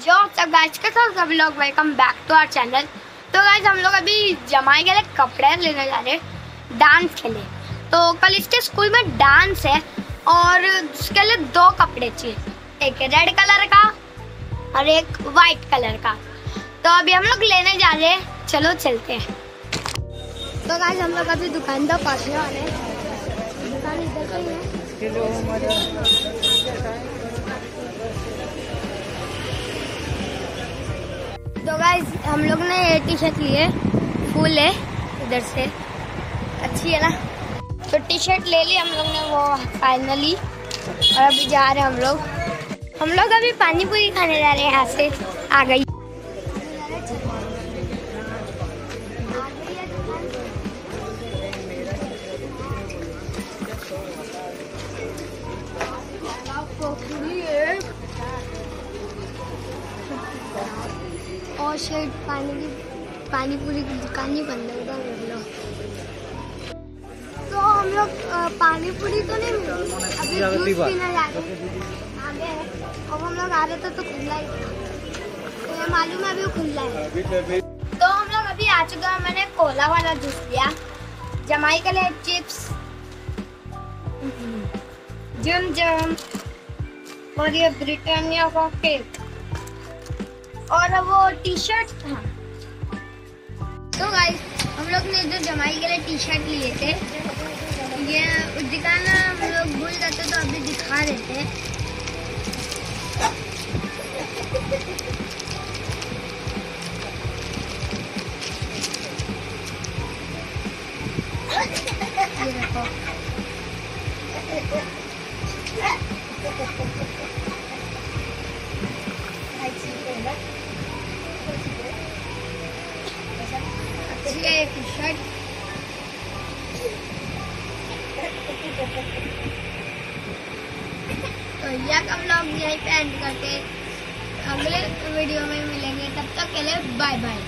जो सब गाइस के साथ सभी लोग welcome back to our channel तो गाइस हम लोग अभी जमाई के लिए कपड़े लेने जा रहे हैं डांस के लिए. तो कल इसके स्कूल में डांस है और उसके लिए दो कपड़े चाहिए. एक रेड कलर का और एक वाइट कलर का. तो अभी हम लोग लेने जा रहे हैं, चलो चलते हैं. तो गाइस हम लोग अभी दुकान पर पहुँचने वाले दुकान इधर पे ही है. तो गाइस हम लोग ने ये टी शर्ट लिए फूल है, इधर से। अच्छी है ना? तो टी शर्ट ले ली हम लोग ने, वो फाइनली और अभी जा रहे हैं हम लोग। हम लोग अभी पानी पूरी खाने जा रहे हैं यहाँ से, आ गई। और शेड पानी की पानी पूरी की दुकान ही बंद है उधर देख लो। तो हम लोग पानी पूरी तो नहीं मिली अभी जूस पीने जा रहे हैं। आगे अब हम लोग आ रहे थे तो खुला ही तो ये मालूम है अभी खुला है। तो हम लोग अभी आ चुके हैं मैंने कोला वाला जूस लिया। जमाई के लिए चिप्स। जम जम और ये ब्रिटानिया का केक। और वो टी शर्ट था। तो गाइस हम लोग ने जो जमाई के लिए टी शर्ट लिए थे, ये दिखाना हम लोग भूल जाते तो अभी दिखा देते। शर्ट तो यह हम लोग यही पे एंड करते अगले वीडियो में मिलेंगे। तब तक के लिए बाय बाय